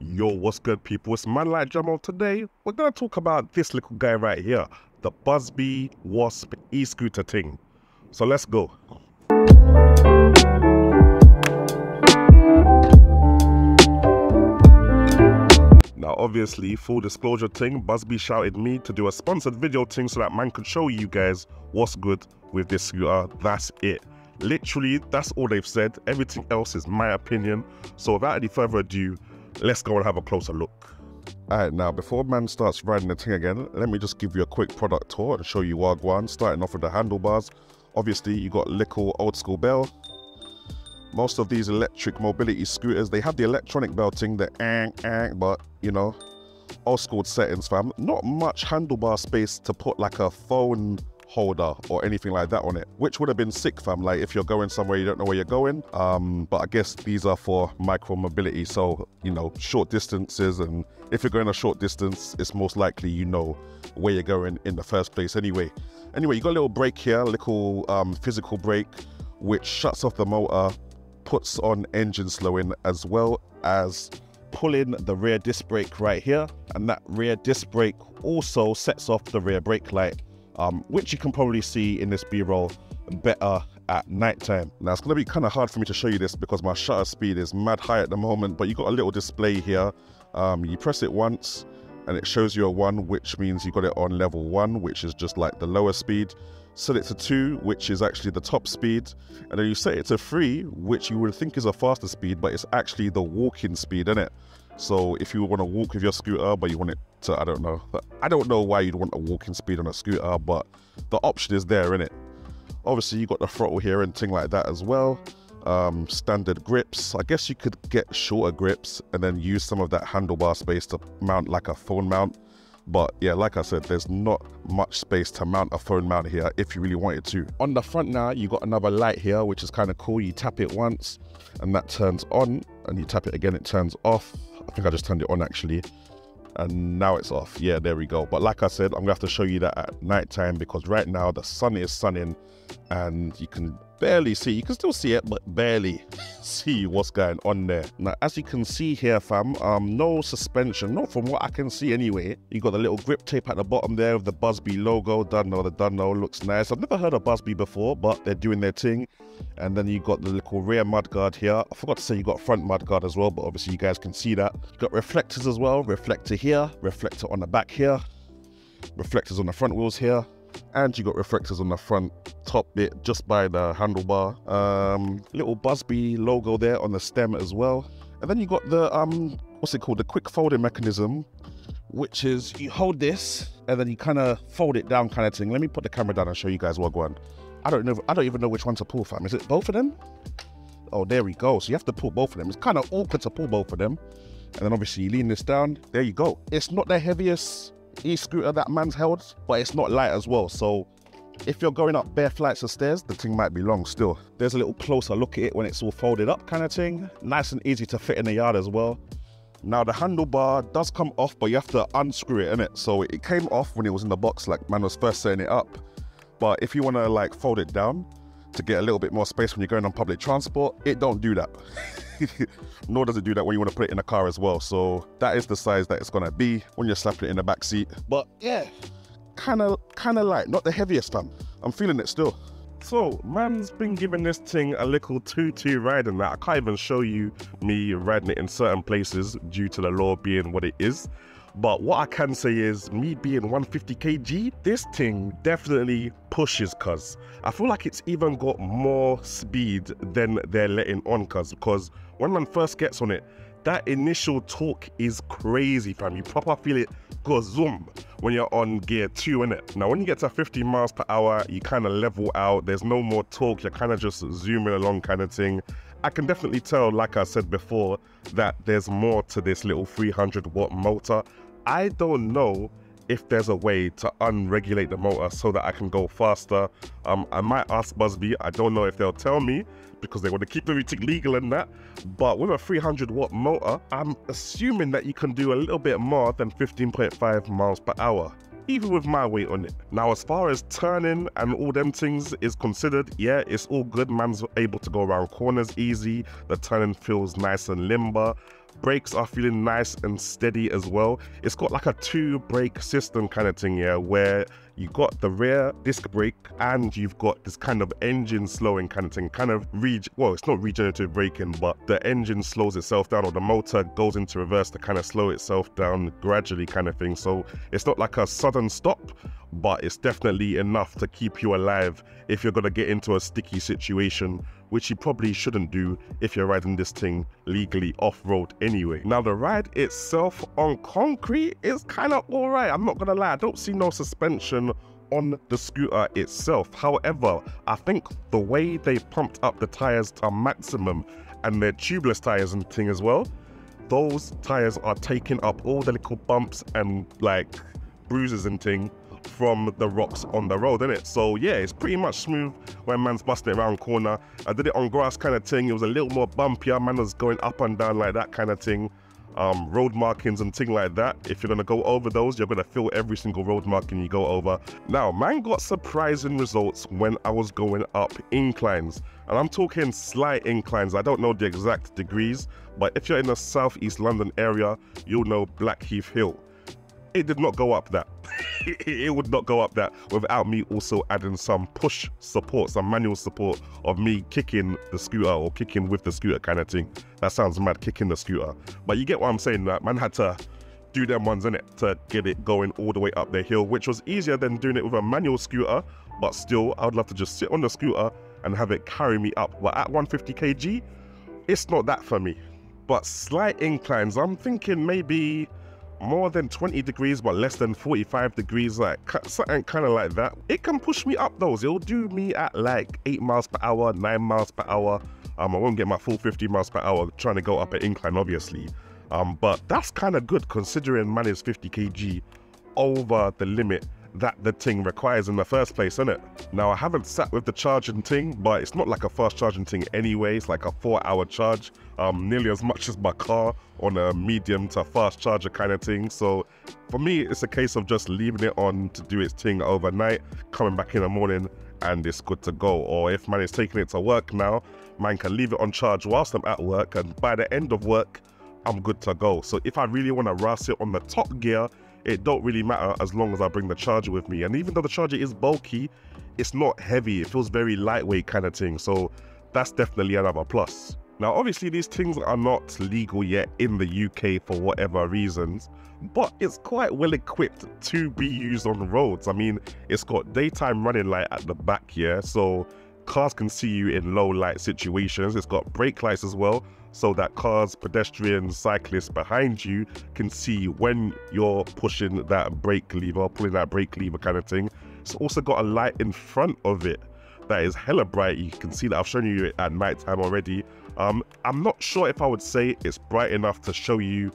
Yo, what's good, people? It's Man Like Jamo. Today, we're gonna talk about this little guy right here, the Busbi Wasp e-scooter thing. So let's go. Now, obviously, full disclosure thing, Busbi shouted me to do a sponsored video thing so that man could show you guys what's good with this scooter. That's it. Literally, that's all they've said. Everything else is my opinion. So without any further ado, let's go and have a closer look. Alright, now before man starts riding the thing again, let me just give you a quick product tour and show you Wagwan, starting off with the handlebars. Obviously, you got little old school bell. Most of these electric mobility scooters, they have the electronic belting, the ang ang, but you know, old school settings, fam. Not much handlebar space to put like a phone holder or anything like that on it, which would have been sick, fam. Like if you're going somewhere you don't know where you're going. Um, but I guess these are for micro mobility, so you know, short distances. And if you're going a short distance, it's most likely you know where you're going in the first place. Anyway, anyway, you got a little brake here, a little um, physical brake, which shuts off the motor, puts on engine slowing, as well as pulling the rear disc brake right here and that rear disc brake also sets off the rear brake light um, which you can probably see in this b-roll better at night time now it's to be kind of hard for me to show you this because my shutter speed is mad high at the moment but you got a little display here. Um, you press it once and it shows you a one which means you got it on level one which is just like the lower speed. Set it to two, which is actually the top speed, and then you set it to three, which you would think is a faster speed, but it's actually the walking speed, isn't it? So if you want to walk with your scooter, but you want it to, I don't know, I don't know why you'd want a walking speed on a scooter, but the option is there, isn't it? Obviously, you got the throttle here and thing like that as well. Um, standard grips. I guess you could get shorter grips and then use some of that handlebar space to mount like a phone mount. But yeah, like I said, there's not much space to mount a phone mount here if you really wanted to. On the front now, you got another light here, which is kind of cool. You tap it once and that turns on and you tap it again, it turns off. I think I just turned it on actually. And now it's off. Yeah, there we go. But like I said, I'm gonna have to show you that at night time because right now the sun is sunning and you can barely see. You can still see it, but barely see what's going on there. Now, as you can see here, fam, um, no suspension, not from what I can see anyway. You got the little grip tape at the bottom there with the Busbi logo. Dunno, the Dunno looks nice. I've never heard of Busbi before, but they're doing their thing. And then you got the little rear mudguard here. I forgot to say you got front mudguard as well, but obviously you guys can see that. You got reflectors as well. Reflector here, reflector on the back here, reflectors on the front wheels here and you got reflectors on the front top bit just by the handlebar. Um, little Busbi logo there on the stem as well. And then you got the, um, what's it called? The quick folding mechanism, which is you hold this and then you kind of fold it down kind of thing. Let me put the camera down and show you guys what one. I don't know, I don't even know which one to pull fam. Is it both of them? Oh, there we go. So you have to pull both of them. It's kind of awkward to pull both of them. And then obviously you lean this down. There you go. It's not the heaviest e-scooter that man's held, but it's not light as well. So if you're going up bare flights of stairs, the thing might be long still. There's a little closer look at it when it's all folded up kind of thing. Nice and easy to fit in the yard as well. Now the handlebar does come off, but you have to unscrew it in it. So it came off when it was in the box, like man was first setting it up. But if you want to like fold it down to get a little bit more space when you're going on public transport, it don't do that. nor does it do that when you want to put it in a car as well. So that is the size that it's gonna be when you're slapping it in the back seat. But yeah, kind of kind of light, not the heaviest fam. I'm feeling it still. So, man's been giving this thing a little two-two riding that I can't even show you me riding it in certain places due to the law being what it is. But what I can say is, me being 150 kg, this thing definitely pushes cuz. I feel like it's even got more speed than they're letting on cuz, because when man first gets on it, that initial torque is crazy, fam. You proper feel it go zoom when you're on gear two, in it. Now, when you get to 50 miles per hour, you kind of level out. There's no more torque. You're kind of just zooming along kind of thing. I can definitely tell, like I said before, that there's more to this little 300 watt motor. I don't know if there's a way to unregulate the motor so that I can go faster. Um, I might ask Busbi, I don't know if they'll tell me because they want to keep everything legal and that. But with a 300 watt motor, I'm assuming that you can do a little bit more than 15.5 miles per hour even with my weight on it. Now, as far as turning and all them things is considered, yeah, it's all good. Man's able to go around corners easy. The turning feels nice and limber. Brakes are feeling nice and steady as well. It's got like a two brake system kind of thing, yeah, where you got the rear disc brake and you've got this kind of engine slowing kind of thing, kind of reg well, it's not regenerative braking, but the engine slows itself down or the motor goes into reverse to kind of slow itself down gradually kind of thing. So it's not like a sudden stop, but it's definitely enough to keep you alive if you're gonna get into a sticky situation which you probably shouldn't do if you're riding this thing legally off-road anyway. Now the ride itself on concrete is kind of alright, I'm not gonna lie, I don't see no suspension on the scooter itself. However, I think the way they pumped up the tires to maximum and their tubeless tires and thing as well, those tires are taking up all the little bumps and like bruises and thing from the rocks on the road, innit? So yeah, it's pretty much smooth when man's busting around corner. I did it on grass kind of thing. It was a little more bumpier. Man was going up and down like that kind of thing. Um, road markings and thing like that. If you're gonna go over those, you're gonna fill every single road marking you go over. Now, man got surprising results when I was going up inclines. And I'm talking slight inclines. I don't know the exact degrees, but if you're in the southeast London area, you'll know Blackheath Hill. It did not go up that. it would not go up that without me also adding some push support, some manual support of me kicking the scooter or kicking with the scooter kind of thing. That sounds mad, kicking the scooter. But you get what I'm saying, that man had to do them ones in it to get it going all the way up the hill, which was easier than doing it with a manual scooter. But still, I would love to just sit on the scooter and have it carry me up. But at 150 kg, it's not that for me. But slight inclines, I'm thinking maybe more than 20 degrees but less than 45 degrees like something kind of like that. It can push me up those it'll do me at like 8 miles per hour 9 miles per hour. Um i won't get my full 50 miles per hour trying to go up an incline obviously. Um but that's kind of good considering man is 50 kg over the limit that the thing requires in the first place, isn't it? Now, I haven't sat with the charging thing, but it's not like a fast charging thing anyway. It's like a four hour charge, um, nearly as much as my car on a medium to fast charger kind of thing. So for me, it's a case of just leaving it on to do its thing overnight, coming back in the morning, and it's good to go. Or if man is taking it to work now, man can leave it on charge whilst I'm at work, and by the end of work, I'm good to go. So if I really want to rush it on the top gear, it don't really matter as long as I bring the charger with me. And even though the charger is bulky, it's not heavy. It feels very lightweight kind of thing. So that's definitely another plus. Now, obviously, these things are not legal yet in the UK for whatever reasons, but it's quite well equipped to be used on roads. I mean, it's got daytime running light at the back here, so cars can see you in low light situations. It's got brake lights as well, so that cars, pedestrians, cyclists behind you can see when you're pushing that brake lever, pulling that brake lever kind of thing. It's also got a light in front of it that is hella bright. You can see that I've shown you it at night time already. Um, I'm not sure if I would say it's bright enough to show you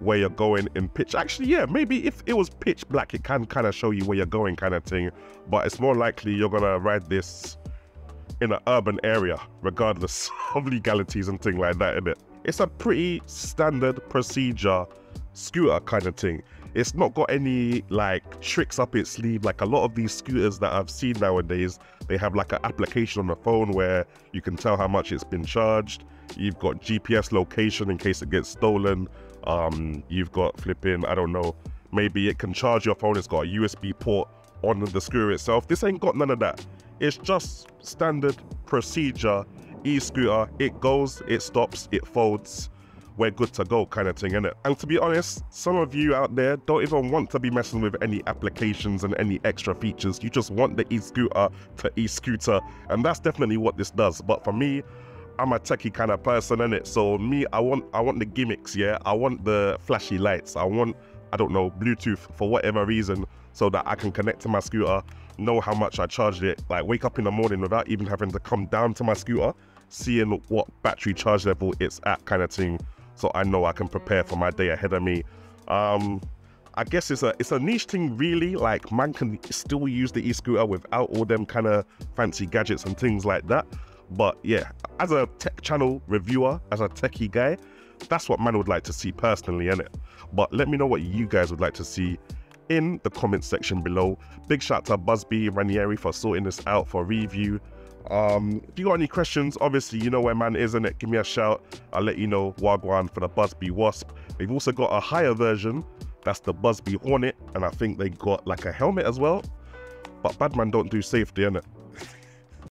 where you're going in pitch. Actually, yeah, maybe if it was pitch black, it can kind of show you where you're going kind of thing. But it's more likely you're gonna ride this in an urban area, regardless of legalities and thing like that, isn't it? It's a pretty standard procedure scooter kind of thing. It's not got any like tricks up its sleeve like a lot of these scooters that I've seen nowadays. They have like an application on the phone where you can tell how much it's been charged. You've got GPS location in case it gets stolen. Um, you've got flipping, I don't know, maybe it can charge your phone. It's got a USB port on the scooter itself. This ain't got none of that. It's just standard procedure e-scooter. It goes, it stops, it folds. We're good to go kind of thing, innit? And to be honest, some of you out there don't even want to be messing with any applications and any extra features. You just want the e-scooter to e-scooter. And that's definitely what this does. But for me, I'm a techie kind of person, innit? So me, I want I want the gimmicks, yeah? I want the flashy lights. I want, I don't know, Bluetooth for whatever reason so that I can connect to my scooter know how much I charged it, like wake up in the morning without even having to come down to my scooter, seeing what battery charge level it's at kind of thing. So I know I can prepare for my day ahead of me. Um, I guess it's a it's a niche thing really. Like man can still use the e-scooter without all them kind of fancy gadgets and things like that. But yeah, as a tech channel reviewer, as a techie guy, that's what man would like to see personally, in it. But let me know what you guys would like to see in the comments section below. Big shout to Busbi Ranieri for sorting this out for review. Um, if you got any questions, obviously you know where man is, it. Give me a shout. I'll let you know Wagwan for the Busbi Wasp. They've also got a higher version. That's the Busbi Hornet, and I think they got like a helmet as well. But Badman don't do safety, innit?